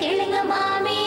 கேளுங்க மாமி.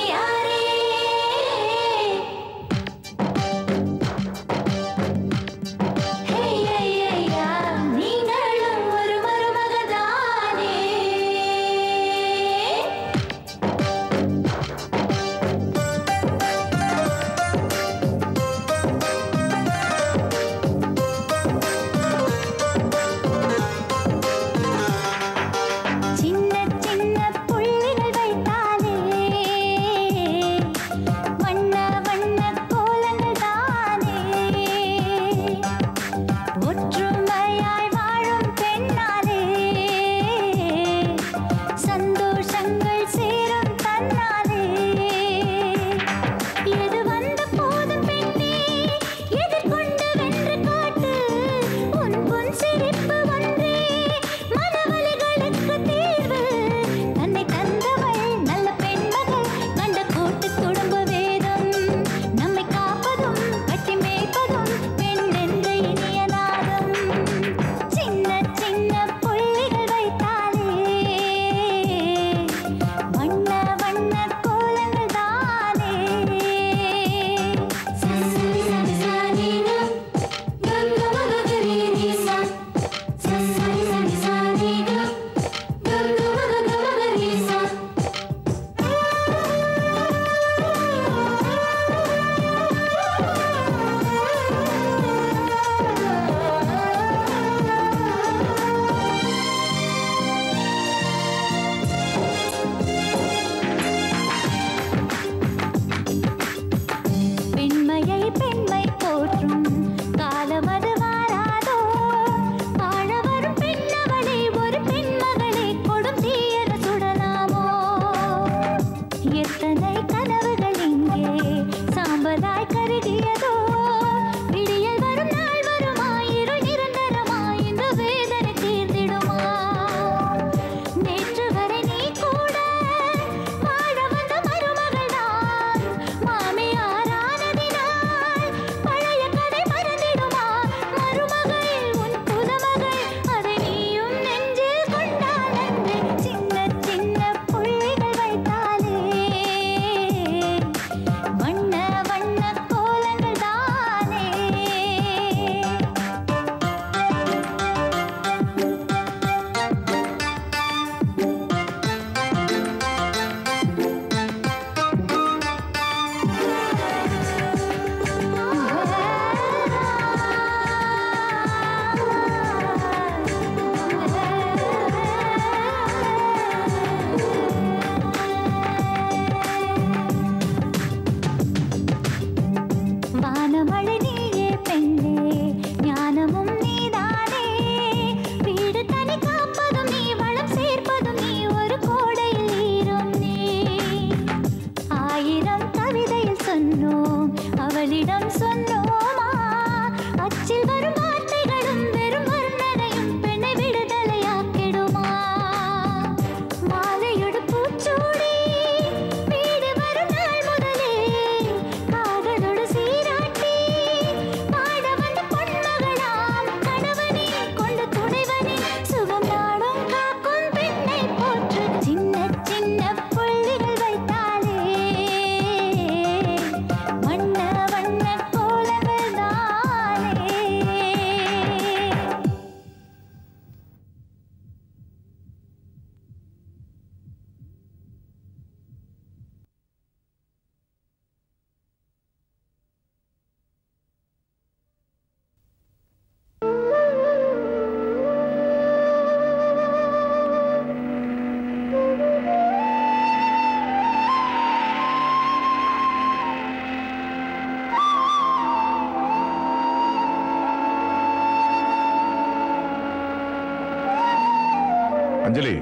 அஞ்சலி.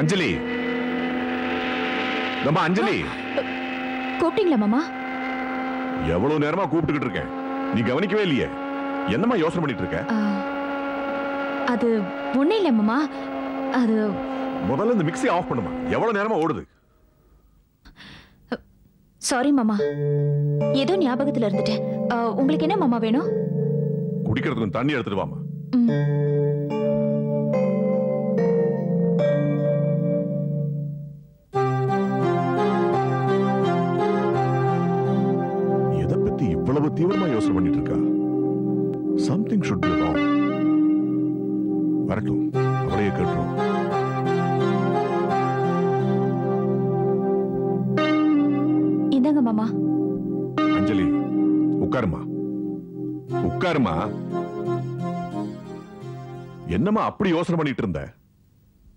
அஞ்சலி. நம்ம அஞ்சலி. கூப்பிட்டீங்களா மாமா? எவ்வளவு நேரமா கூப்பிட்டுக்கிட்டு இருக்கேன். நீ கவனிக்கவே இல்லையே. என்னமா யோசனை பண்ணிட்டு இருக்க அது ஒண்ணு இல்ல மாமா. அது முதல்ல இந்த மிக்ஸி ஆஃப் பண்ணுமா. எவ்வளவு நேரமா ஓடுது? சாரி மாமா. ஏதோ ஞாபகத்துல இருந்துட்டேன். உங்களுக்கு என்ன மாமா வேணும்? குடிக்கிறதுக்கு தண்ணி எடுத்துட்டு வாமா இவ்வளவு தீவிரமா யோசனை பண்ணிட்டு இருக்கா? சம்திங் ஷுட் பி ராங் வரட்டும் அவளையே கேட்டுரும் இந்தாங்க மாமா. அஞ்சலி உட்காருமா. உட்காருமா. என்னம்மா அப்படி யோசனை பண்ணிட்டு இருந்த?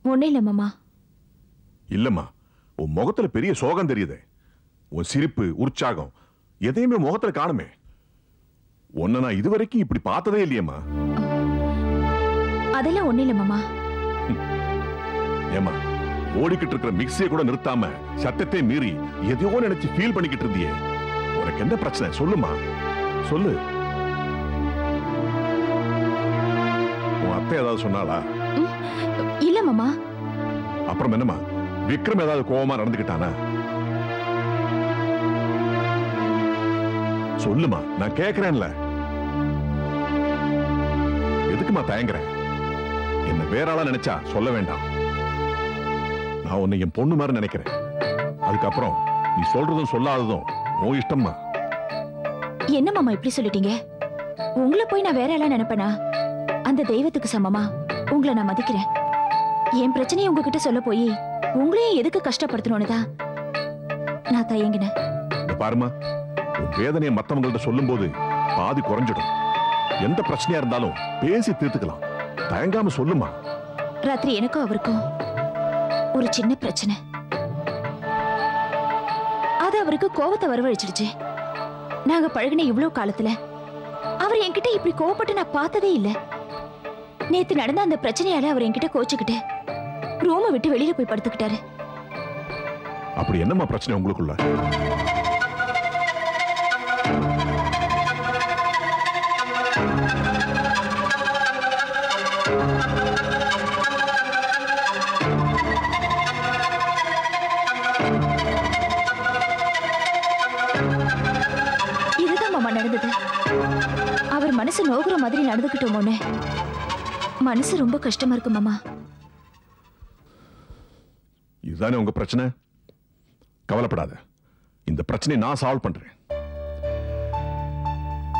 ஒண்ணு இல்ல மாமா. இல்லம்மா உன் முகத்துல பெரிய சோகம் தெரியுதே. உன் சிரிப்பு உற்சாகம் எதையுமே முகத்துல காணுமே. உன்னை நான் இதுவரைக்கும் இப்படி பார்த்ததே இல்லையேம்மா. அதெல்லாம் ஒண்ணு இல்ல மாமா. ஏமா ஓடிக்கிட்டு இருக்கிற மிக்ஸியை கூட நிறுத்தாம சட்டத்தை மீறி எதையோ நினைச்சு ஃபீல் பண்ணிக்கிட்டு இருந்தியே. உனக்கு என்ன பிரச்சனை? சொல்லுமா சொல்லு. உன் அத்தை ஏதாவது சொன்னாளா? இல்ல மாமா. அப்புறம் என்னம்மா? விக்ரம் ஏதாவது கோவமா நடந்துக்கிட்டானா? சொல்லுமா நான் கேக்குறேன்ல. எதுக்குமா தயங்குறேன் என்ன வேற ஆளா நினைச்சா சொல்ல வேண்டாம். நான் உன்னை என் பொண்ணு மாதிரி நினைக்கிறேன். அதுக்கப்புறம் நீ சொல்றதும் சொல்லாததும் உன் இஷ்டம்மா. என்ன மாமா இப்படி சொல்லிட்டீங்க? உங்களை போய் நான் வேற எல்லாம் நினைப்பேனா? அந்த தெய்வத்துக்கு சமமா? உங்களை நான் மதிக்கிறேன். என் பிரச்சனையை உங்ககிட்ட சொல்ல போய் உங்களையும் எதுக்கு கஷ்டப்படுத்தணும்னு தான் நான் தயங்கினேன். பாருமா வேதனையை மத்தவங்கள்ட்ட சொல்லும்போது பாதி குறைஞ்சிடும். எந்த பிரச்சனையா இருந்தாலும் பேசி தீர்த்துக்கலாம். தயங்காம சொல்லுமா? ராத்திரி எனக்கும் அவருக்கும் ஒரு சின்ன பிரச்சனை. அது அவருக்கு கோவத்தை வரவழைச்சிடுச்சு. நாங்க பழகின இவ்வளவு காலத்துல அவர் என்கிட்ட இப்படி கோவப்பட்டு நான் பார்த்ததே இல்ல. நேத்து நடந்த அந்த பிரச்சனையால அவர் என்கிட்ட கோச்சுக்கிட்டு ரூமை விட்டு வெளியில போய் படுத்துக்கிட்டாரு. அப்படி என்னம்மா பிரச்சனை உங்களுக்குள்ள? நடந்தது அவர் மனசு நோகுற மாதிரி நடந்துக்கிட்டோமோன்னு மனசு ரொம்ப கஷ்டமா இருக்கு மாமா. இதுதானே உங்க பிரச்சனை? கவலைப்படாத. இந்த பிரச்சனையை நான் சால்வ் பண்றேன்.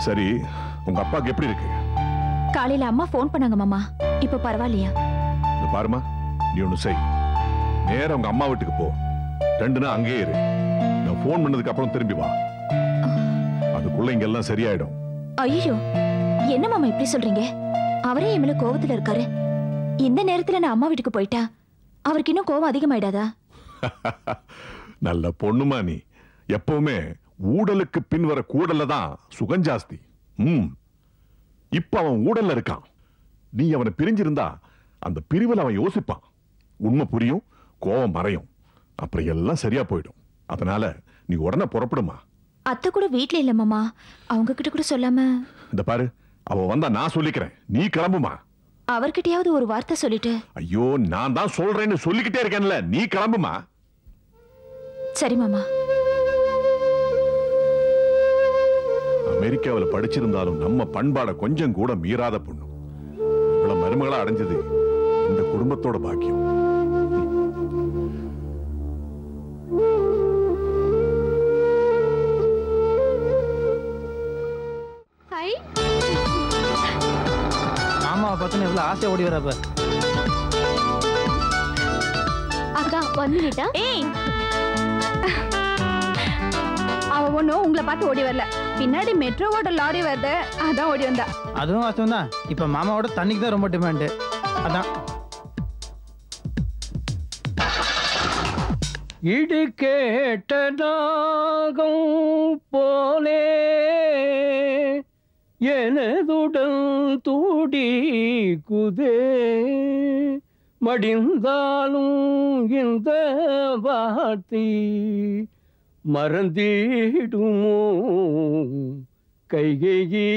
சரி உங்க அப்பாக்கு எப்படி இருக்கு? காலையில அம்மா ஃபோன் பண்ணாங்க மாமா. இப்ப பரவாயில்லையா? இந்த பாருமா நீ ஒண்ணு செய். நேரா உங்க அம்மா வீட்டுக்கு போ. ரெண்டு நாள் அங்கேயே இரு. நான் ஃபோன் பண்ணதுக்கு அப்புறம் திரும்பி வா. அதுக்குள்ள இங்க எல்லாம் சரியாயிடும். ஐயோ என்ன மாமா இப்படி சொல்றீங்க? அவரே என் மேல கோவத்துல இருக்காரு. இந்த நேரத்துல நான் அம்மா வீட்டுக்கு போயிட்டா அவருக்கு இன்னும் கோவம் அதிகமாயிடாதா? நல்ல பொண்ணுமா நீ. எப்பவுமே ஊடலுக்கு பின் வர கூடல்ல தான் சுகம் ஜாஸ்தி. ம். இப்ப அவன் ஊடல்ல இருக்கான். நீ அவனை பிரிஞ்சிருந்தா அந்த பிரிவில் அவன் யோசிப்பான். உண்மை புரியும் கோவம் மறையும். அப்புறம் எல்லாம் சரியா போயிடும். அதனால நீ உடனே புறப்படுமா? அத்தை கூட வீட்ல இல்ல மாமா. அவங்க கிட்ட கூட சொல்லாம. இந்த பாரு அவ வந்தா நான் சொல்லிக்கிறேன். நீ கிளம்புமா? அவர்கிட்டயாவது ஒரு வார்த்தை சொல்லிட்டு. ஐயோ நான் தான் சொல்றேன்னு சொல்லிக்கிட்டே இருக்கேன்ல. நீ கிளம்புமா? சரி மாமா. அமெரிக்காவுல படிச்சிருந்தாலும் நம்ம பண்பாட கொஞ்சம் கூட மீறாத பொண்ணு. இவ்வளவு மருமகளா அடைஞ்சது இந்த குடும்பத்தோட பாக்கியம். பார்த்தோன்னு எவ்வளோ ஆசையா ஓடி வரப்ப அக்கா ஒன் மினிட்டா ஏய். ஒன்றும் உங்களை பார்த்து ஓடி வரல. பின்னாடி மெட்ரோவோட லாரி வருது. அதான் ஓடி வந்தா. அதுவும் வாஸ்தவம் தான் இப்போ மாமாவோட தண்ணிக்கு தான் ரொம்ப டிமாண்டு அதான். இடி கேட்டதாகும் போலே. எனதுடன் தூடி குதே மடிந்தாலும் இந்த வார்த்தை மறந்திடுமோ? கைகையி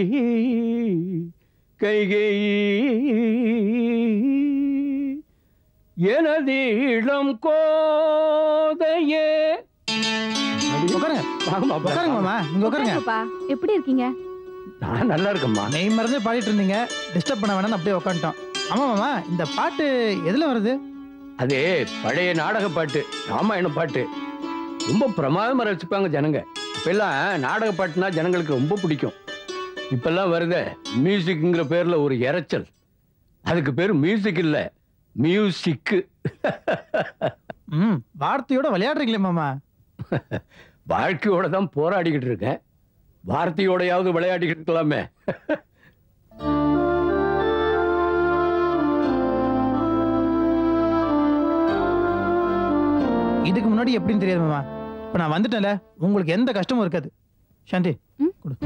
கைகையி எனது இளம் கோதையே. உட்காருங்க. உட்காருங்க மாமா. நீங்க உட்காருங்க. எப்படி இருக்கீங்க? நான் நல்லா இருக்கேம்மா. நெய் மறந்து பாடிட்டு இருந்தீங்க. டிஸ்டர்ப் பண்ண வேணாம்னு அப்படியே உட்காந்துட்டோம் ஆமா மாமா இந்த பாட்டு எதுல வருது? அது பழைய நாடக பாட்டு ராமாயண பாட்டு. ரொம்ப பிரமாதமா ரசிப்பாங்க ஜனங்க. இப்பெல்லாம் நாடக பாட்டுனா ஜனங்களுக்கு ரொம்ப பிடிக்கும். இப்பெல்லாம் வருதே மியூசிக்ங்கிற பேர்ல ஒரு இரைச்சல். அதுக்கு பேர் மியூசிக் இல்ல மியூசிக்கு ம் வார்த்தையோட விளையாடுறீங்களே மாமா. வாழ்க்கையோட தான் போராடிக்கிட்டு இருக்கேன். வார்த்தையோடையாவது விளையாடிக்கிட்டு இருக்கலாமே இதுக்கு முன்னாடி எப்படின்னு தெரியாது மாமா. இப்போ நான் வந்துட்டேன்ல உங்களுக்கு எந்த கஷ்டமும் இருக்காது. சாந்தி. கொடு.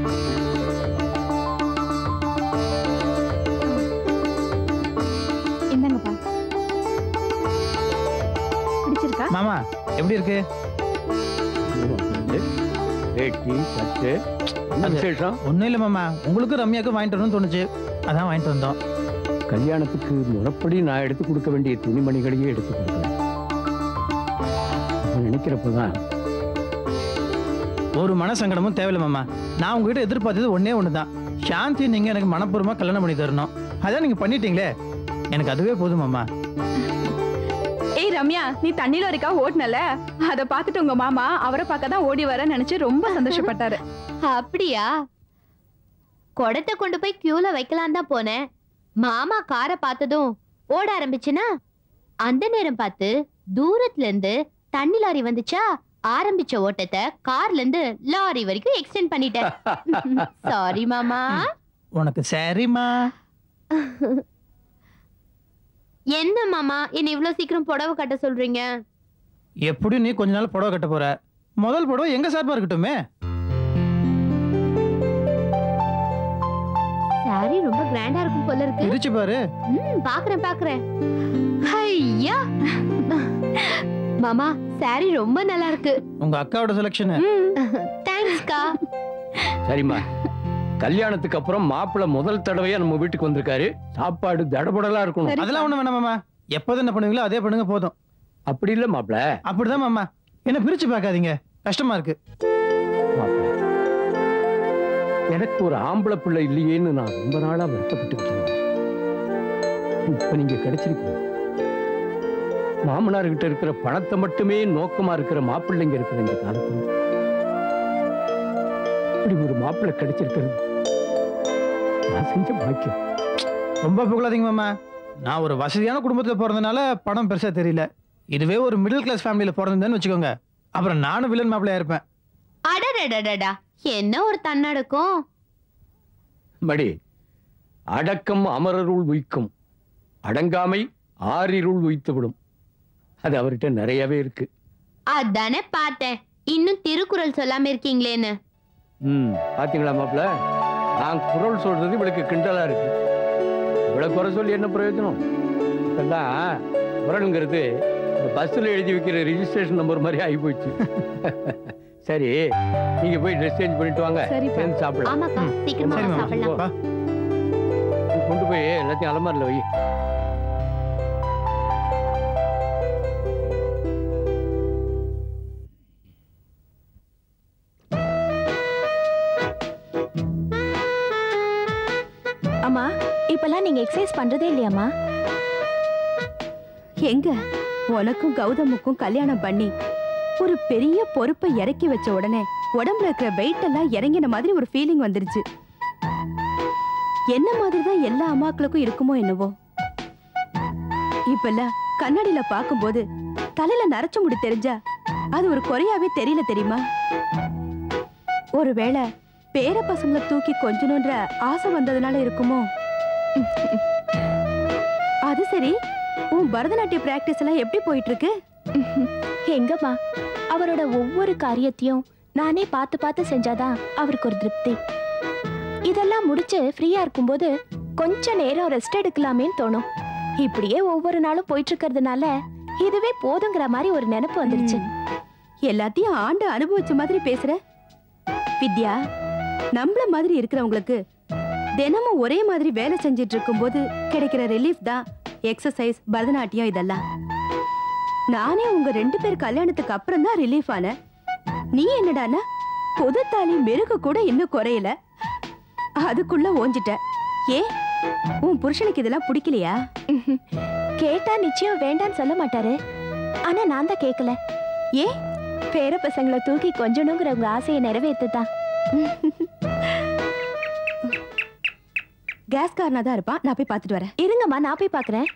மாமா எப்படி இருக்கு? விசேஷம் ஒன்றும் இல்லை மாமா. உங்களுக்கும் ரம்யாவுக்கும் வாங்கிட்டு வரணும்னு தோணுச்சு. அதான் வாங்கிட்டு வந்தோம். கல்யாணத்துக்கு முறைப்படி நான் எடுத்து கொடுக்க வேண்டிய துணிமணிகளையே எடுத்து கொடுக்கல. நான் நினைக்கிறப்பதான் ஒரு மன சங்கடமும் தேவையில்லை மாமா. நான் உங்ககிட்ட எதிர்பார்த்தது ஒண்ணே ஒன்று தான் சாந்தி நீங்க எனக்கு மனப்பூர்வமா கல்யாணம் பண்ணி தரணும். அதான் நீங்க பண்ணிட்டீங்களே. எனக்கு அதுவே போதும் மாமா. ரம்யா நீ தண்ணில இருக்கா ஓட்டுனல? அத பார்த்துட்டு உங்க மாமா அவரை பார்க்க தான் ஓடி வர நினைச்சு ரொம்ப சந்தோஷப்பட்டாரு. அப்படியா? குடத்தை கொண்டு போய் கியூல வைக்கலாம் தான் போனேன். மாமா காரை பார்த்ததும் ஓட ஆரம்பிச்சுனா அந்த நேரம் பார்த்து தூரத்துல இருந்து தண்ணி லாரி வந்துச்சா? ஆரம்பிச்ச ஓட்டத்தை கார்ல இருந்து லாரி வரைக்கும் எக்ஸ்டெண்ட் பண்ணிட்டேன். சாரி மாமா. உனக்கு சரிம்மா. என்ன மாமா? என்ன இவ்ளோ சீக்கிரம் புடவை கட்ட சொல்றீங்க? எப்படியும் நீ கொஞ்ச நாள் புடவை கட்ட போற? முதல் புடவை எங்க சார்பா இருக்கட்டுமே. சாரி ரொம்ப கிராண்டா இருக்கும் போல இருக்கு. பிரிச்சு பாரு. ம் பாக்குறேன் பாக்குறேன். ஐயா! மாமா சாரி ரொம்ப நல்லா இருக்கு. உங்க அக்காவோட செலெக்ஷன் தேங்க்ஸ்க்கா சரிம்மா. கல்யாணத்துக்கு அப்புறம் மாப்பிள்ளை முதல் தடவையா நம்ம வீட்டுக்கு வந்திருக்காரு. சாப்பாடு தடபடலா இருக்கணும். அதெல்லாம் ஒண்ணு வேணாம் மாமா. எப்போது என்ன பண்ணுவீங்களோ அதே பண்ணுங்க போதும். அப்படி இல்ல மாப்பிள்ள. அப்படிதான் மாமா. என்ன பிரிச்சு பார்க்காதீங்க. கஷ்டமா இருக்கு. எனக்கு ஒரு ஆம்பளை பிள்ளை இல்லையேன்னு நான் ரொம்ப நாளா இருந்தேன். இப்ப நீங்க கிடைச்சிருக்கீங்க. மாமனார் கிட்ட இருக்கிற பணத்தை மட்டுமே நோக்கமா இருக்கிற மாப்பிள்ளைங்க இருக்கிற இந்த காலத்துல. இப்படி ஒரு மாப்பிள்ளை கிடைச்சிருக்கிறது. நான் செஞ்ச பாக்கியம். ரொம்ப புகழாதீங்க மாமா. நான் ஒரு வசதியான குடும்பத்துல பிறந்தனால படம் பெருசா தெரியல. இதுவே ஒரு மிடில் கிளாஸ் ஃபேமிலியில பிறந்தேன்னு வச்சுக்கோங்க. அப்புறம் நானும் வில்லன் மாப்பிள்ளையா இருப்பேன். அடடடடடா என்ன ஒரு தன்னடக்கம்? மடி அடக்கம் அமரருள் உய்க்கும். அடங்காமை ஆறிருள் உய்த்துவிடும். அது அவர்கிட்ட நிறையவே இருக்கு. அதானே பார்த்தேன். இன்னும் திருக்குறள் சொல்லாம இருக்கீங்களேன்னு. ம் பாத்தீங்களா மாப்பிள்ள? நான் குரல் சொல்றது இவளுக்கு கிண்டலா இருக்கு. இவ்வளவு குறை சொல்லி என்ன பிரயோஜனம்? இதெல்லாம் குரலுங்கிறது இந்த பஸ்ஸில் எழுதி வைக்கிற ரிஜிஸ்ட்ரேஷன் நம்பர் மாதிரி ஆகி போச்சு. சரி நீங்க போய் ட்ரெஸ் சேஞ்ச் பண்ணிட்டு வாங்க. சேர்ந்து சாப்பிடலாம். கொண்டு போய் எல்லாத்தையும் அலமாரில் வை. நீங்க எக்ஸசைஸ் பண்றதே இல்லையாம்மா? எங்க? உனக்கும் கௌதமுக்கும் கல்யாணம் பண்ணி ஒரு பெரிய பொறுப்பை இறக்கி வச்ச உடனே உடம்புல இருக்கிற வெயிட் எல்லாம் இறங்கின மாதிரி ஒரு ஃபீலிங் வந்துருச்சு. என்ன மாதிரி தான் எல்லா அம்மாக்களுக்கும் இருக்குமோ என்னவோ. இப்பெல்லாம் கண்ணாடியில பார்க்கும்போது தலையில நரைச்ச முடி தெரிஞ்சா அது ஒரு குறையாவே தெரியல தெரியுமா? ஒருவேளை பேர பசங்களை தூக்கி கொஞ்சணுன்ற ஆசை வந்ததுனால இருக்குமோ? அது சரி. உன் பரதநாட்டிய பிராக்டிஸ் எல்லாம் எப்படி போயிட்டு இருக்கு எங்கம்மா அவரோட ஒவ்வொரு காரியத்தையும் நானே பார்த்து பார்த்து செஞ்சாதான் அவருக்கு ஒரு திருப்தி. இதெல்லாம் முடிச்சு ஃப்ரீயா இருக்கும்போது கொஞ்ச நேரம் ரெஸ்ட் எடுக்கலாமேன்னு தோணும். இப்படியே ஒவ்வொரு நாளும் போயிட்டு இருக்கிறதுனால இதுவே போதுங்கிற மாதிரி ஒரு நினைப்பு வந்துருச்சு. எல்லாத்தையும் ஆண்டு அனுபவிச்ச மாதிரி பேசுற. வித்யா நம்மள மாதிரி இருக்கிறவங்களுக்கு தினமும் ஒரே மாதிரி வேலை செஞ்சிட்டு இருக்கும்போது கிடைக்கிற ரிலீஃப் தான் எக்ஸசைஸ் பரதநாட்டியம் இதெல்லாம். நானே உங்க ரெண்டு பேர் கல்யாணத்துக்கு அப்புறம் தான் ரிலீஃப் ஆனேன். நீ என்னடான்னா பொது தாலி மெருகு கூட இன்னும் குறையல. அதுக்குள்ள ஓஞ்சிட்ட. ஏ உன் புருஷனுக்கு இதெல்லாம் பிடிக்கலையா? கேட்டா நிச்சயம் வேண்டான்னு சொல்ல மாட்டாரு. ஆனா நான் தான் கேட்கல ஏ? பேர பசங்களை தூக்கி கொஞ்சணுங்கிற உங்க ஆசையை நிறைவேற்றுதான் கேஸ்காரனா தான் இருப்பான். நான் போய் பார்த்துட்டு வரேன். இருங்கம்மா நான் போய் பார்க்குறேன்.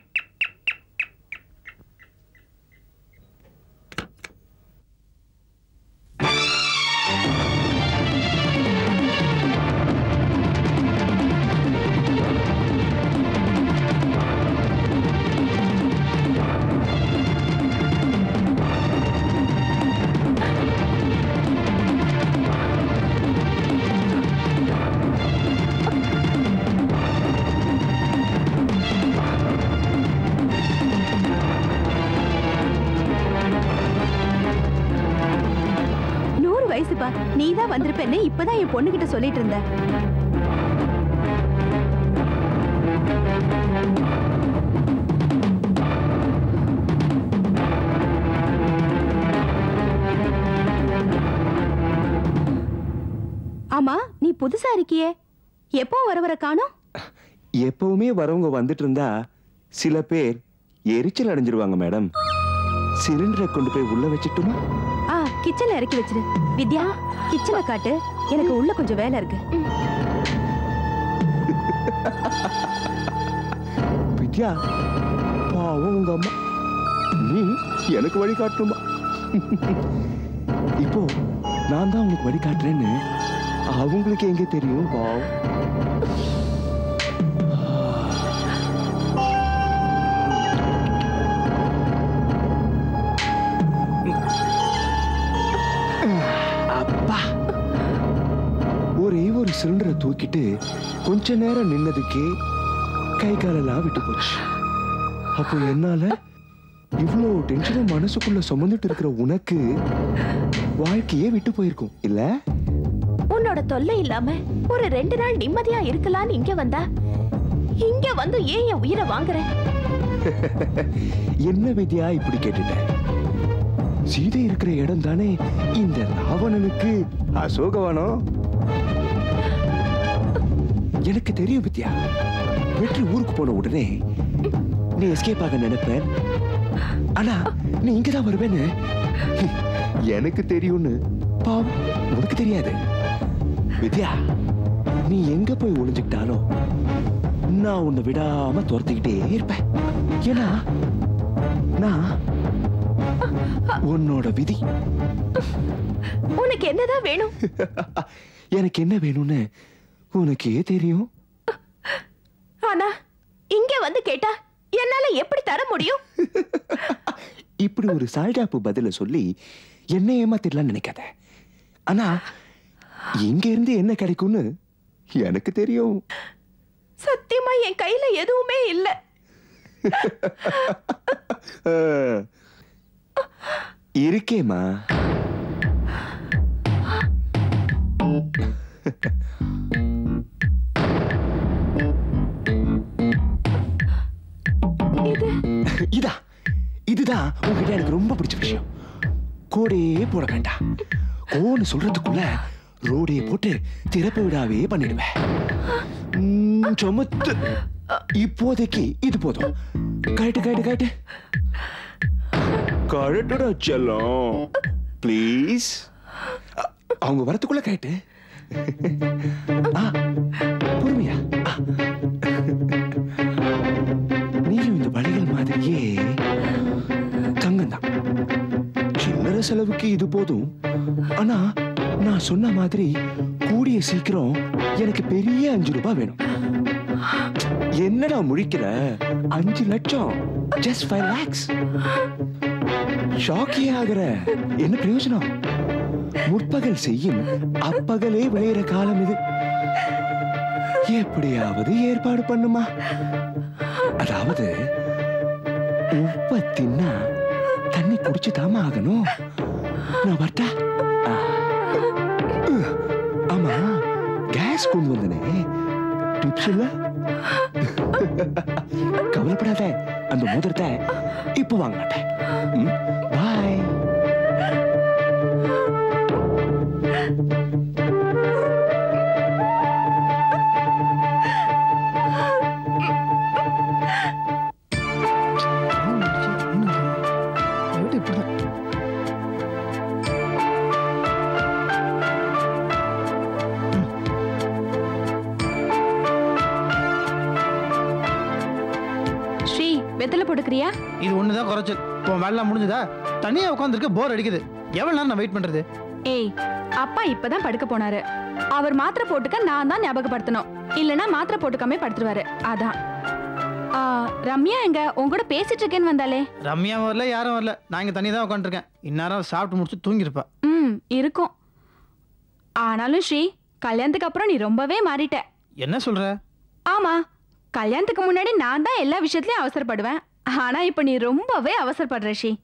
தான் இப்பதான் என் பொண்ணுகிட்ட சொல்லிட்டு இருந்த ஆமா நீ புதுசா இருக்கியே. எப்போ வர வர காணோம்? எப்பவுமே வரவங்க வந்துட்டு இருந்தா சில பேர் எரிச்சல் அடைஞ்சிருவாங்க மேடம். சிலிண்டரை கொண்டு போய் உள்ள வச்சுட்டுமா? கிச்சன்ல இறக்கி வச்சிரு. வித்யா கிச்சனை காட்டு. எனக்கு உள்ள கொஞ்சம் வேலை இருக்கு. வித்யா பாவம் உங்க அம்மா. நீ எனக்கு வழி காட்டணுமா இப்போ நான் தான் உங்களுக்கு வழி காட்டுறேன்னு அவங்களுக்கு எங்க தெரியும் பாவம்? சிலிண்டரை தூக்கிட்டு கொஞ்ச நேரம் நின்னதுக்கே கை காலெல்லாம் விட்டு போச்சு. அப்போ என்னால இவ்வளோ டென்ஷனும் மனசுக்குள்ள சுமந்துட்டு இருக்கிற உனக்கு வாழ்க்கையே விட்டு போயிருக்கும் இல்ல? உன்னோட தொல்லை இல்லாம ஒரு ரெண்டு நாள் நிம்மதியா இருக்கலாம்னு இங்க வந்தா இங்க வந்து ஏன் என் உயிரை வாங்குற? என்ன வித்யா இப்படி கேட்டுட்ட? சீதை இருக்கிற இடம் தானே இந்த ராவணனுக்கு அசோகவனம் எனக்கு தெரியும் வித்யா வெற்றி ஊருக்கு போன உடனே நீ எஸ்கேப் ஆக நினைப்ப ஆனா நீ இங்கதான் வருவேன்னு. எனக்கு தெரியும்னு. பாவம் உனக்கு தெரியாது. வித்யா நீ எங்க போய் ஒளிஞ்சுக்கிட்டாலும் நான் உன்னை விடாம துரத்திக்கிட்டே இருப்பேன். ஏன்னா நான் உன்னோட விதி. உனக்கு என்னதான் வேணும்? எனக்கு என்ன வேணும்னு உனக்கே தெரியும்? ஆனா இங்க வந்து கேட்டா என்னால எப்படி தர முடியும்? இப்படி ஒரு சால்டாப்பு பதில சொல்லி என்ன ஏமாத்திடலாம் நினைக்காத. ஆனா இங்க இருந்து என்ன கிடைக்கும்னு எனக்கு தெரியும். சத்தியமா என் கையில எதுவுமே இல்ல. அஹ், இதுதான் உங்ககிட்ட எனக்கு ரொம்ப பிடிச்ச விஷயம். கோடே போட வேண்டாம். கோன்னு சொல்றதுக்குள்ள ரோடே போட்டு திறப்பு விடாவே பண்ணிடுவேன். ம், சொமத்து. இப்போதைக்கு இது போதும். கழட்டு கழட்டு கழட்டு. கழட்டுடா செல்லம். ப்ளீஸ் அவங்க வரத்துக்குள்ள கேட்டு பொறுமையா. நீயும் இந்த வளையல் மாதிரியே தங்கம்தான் சில்லற செலவுக்கு இது போதும். ஆனா நான் சொன்ன மாதிரி கூடிய சீக்கிரம் எனக்கு பெரிய அஞ்சு ரூபாய் வேணும். என்னடா முழிக்கிற? அஞ்சு லட்சம். ஜஸ்ட் ஃபைவ் லேக்ஸ் ஷாக்கே ஆகிற. என்ன பிரயோஜனம்? முற்பகல் செய்யும் அப்பகலே விளையிற காலம் இது. எப்படியாவது ஏற்பாடு பண்ணுமா? அதாவது உப்ப தின்னா தண்ணி குடிச்சு தாமா ஆகணும். நான் வரட்டா? ஆமா கேஸ் கொண்டு வந்தனே. டிப்ஸ் இல்ல? கவலைப்படாத அந்த மோதிரத்தை இப்போ வாங்க மாட்டேன். பாய் போட்டுக்கிறியா இது ஒண்ணுதான் குறைச்சல் உன் வேலைலாம் முடிஞ்சதா? தனியா உட்காந்துருக்க போர் அடிக்குது. எவ்வளவு நேரம் நான் வெயிட் பண்றது? ஏய் அப்பா இப்பதான் படுக்க போனாரு. அவர் மாத்திரை போட்டுக்க நான் தான் ஞாபகப்படுத்தணும். இல்லனா மாத்திரை போட்டுக்காம படுத்துருவாரு. அதான். ரம்யா எங்க? உன் கூட பேசிட்டு இருக்கேன்னு வந்தாலே ரம்யா வரல யாரும் வரல. நான் இங்க தனியா தான் உட்காந்துருக்கேன் இந்நேரம் சாப்பிட்டு முடிச்சு தூங்கிருப்பா ம் இருக்கும். ஆனாலும் ஸ்ரீ கல்யாணத்துக்கு அப்புறம் நீ ரொம்பவே மாறிட்ட. என்ன சொல்ற? ஆமா கல்யாணத்துக்கு முன்னாடி நான் தான் எல்லா விஷயத்துலயும் அவசரப்படுவேன். ஆனா இப்ப நீ ரொம்பவே அவசரப்படுற ஸ்ரீ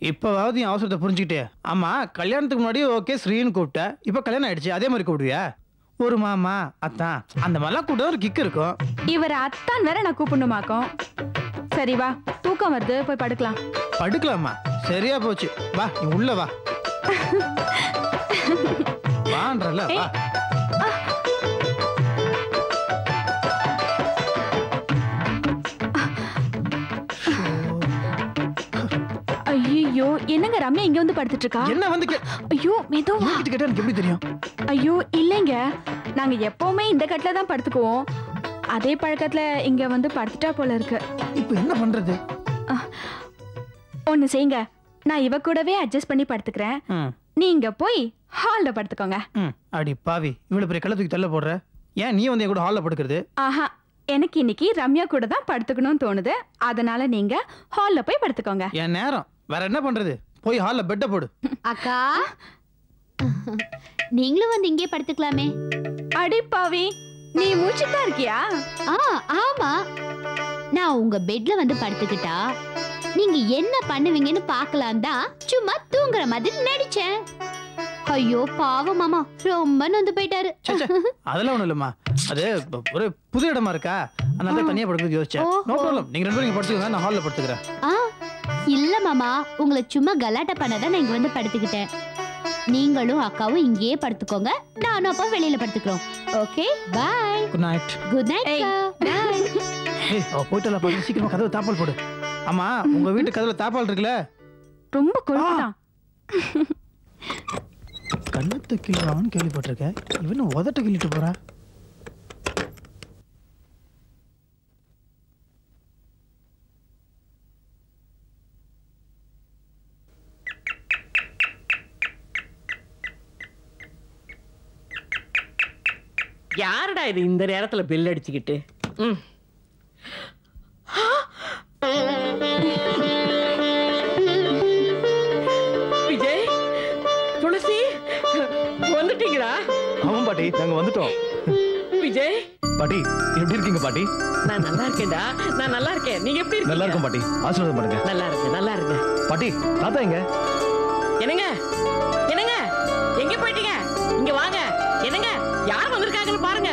இப்பவாவது என் அவசரத்தை புரிஞ்சுக்கிட்டே. ஆமா கல்யாணத்துக்கு முன்னாடி ஓகே ஸ்ரீன்னு கூப்பிட்ட. இப்போ கல்யாணம் ஆயிடுச்சு அதே மாதிரி கூப்பிடுவியா? ஒரு மாமா அத்தான். அந்த மாதிரிலாம் கூப்பிட ஒரு கிக் இருக்கும். இவரை அத்தான் வேற நான் கூப்பிடணுமாக்கும். சரி வா. தூக்கம் வருது போய் படுக்கலாம். படுக்கலாமா? சரியா போச்சு. வா நீ உள்ள வா. வான்றல வா. ஐயோ என்னங்க ரம்யா இங்க வந்து படுத்துட்டு இருக்கா என்ன வந்து ஐயோ மெதுவா. என்கிட்ட கேட்டா எனக்கு எப்படி தெரியும்? ஐயோ இல்லைங்க. நாங்க எப்பவுமே இந்த கட்டில தான் படுத்துக்குவோம். அதே பழக்கத்துல இங்க வந்து படுத்துட்டா போல இருக்கு. இப்போ என்ன பண்றது? ஒண்ணு செய்யுங்க. நான் இவ கூடவே அட்ஜஸ்ட் பண்ணி படுத்துக்கிறேன். நீங்க போய் ஹால்ல படுத்துக்கோங்க. அடி பாவி இவ்வளவு பெரிய கள்ளத்துக்கு தள்ள போடுற? ஏன் நீ வந்து என் கூட ஹாலில் படுக்கிறது? ஆஹா எனக்கு இன்னைக்கு ரம்யா கூட தான் படுத்துக்கணும்னு தோணுது. அதனால நீங்க ஹால்ல போய் படுத்துக்கோங்க. என் நேரம். வேற என்ன பண்றது? போய் ஹாலில் பெட்டை போடு. அக்கா நீங்களும் வந்து இங்கே படுத்துக்கலாமே. அடி பாவி நீ மூச்சுதான் இருக்கியா? ஆ ஆமா. நான் உங்க பெட்ல வந்து படுத்துக்கிட்டா நீங்க என்ன பண்ணுவீங்கன்னு பார்க்கலாம் தான் சும்மா தூங்குற மாதிரி நடிச்சேன். ஐயோ பாவம் மாமா ரொம்ப நொந்து போயிட்டாரு. அதெல்லாம் ஒண்ணும் இல்லம்மா. அது ஒரு புது இடமா இருக்கா? அதனால தான் தனியா படுக்கிறது யோசிச்சேன். ஓஹோ. நோ ப்ராப்ளம் நீங்க ரெண்டு பேரும் படுத்துக்கோங்க நான் ஹாலில் படுத்துக்கிறேன். ஆ இல்ல மாமா உங்களை சும்மா கலாட்டா பண்ணதான் நான் இங்க வந்து படுத்துக்கிட்டேன். நீங்களும் அக்காவும் இங்கேயே படுத்துக்கோங்க. நானும் அப்பா வெளியில படுத்துக்கிறோம். Okay bye good night good night. Bye ஏய் அவ பாத்து சீக்கிரமா கதவு தாப்பால் போடு. ஆமா உங்க வீட்டு கதவுல தாப்பால் இருக்குல்ல? ரொம்ப கொழுப்புதான். கண்ணத்தை கிள்ளான்னு கேள்விப்பட்டிருக்கேன். இவன் உதட்ட கிள்ளிட்டு போறா? யாருடா இது இந்த நேரத்துல பெல் அடிச்சுக்கிட்டு. விஜய் துளசி வந்துட்டீங்களா? ஆமாம் பாட்டி நாங்க வந்துட்டோம். விஜய். பாட்டி எப்படி இருக்கீங்க பாட்டி? நான் நல்லா இருக்கேன்டா. நான் நல்லா இருக்கேன். நீங்க எப்படி நல்லா இருக்கும் பாட்டி. ஆசீர்வாதம் பண்ணுங்க. நல்லா இருக்கு நல்லா இருக்கு பாட்டி தாத்தா எங்க? என்னங்க? என்னங்க? எங்க போயிட்டீங்க? இங்க வாங்க. என்னங்க? யார் வந்திருக்காங்கன்னு பாருங்க.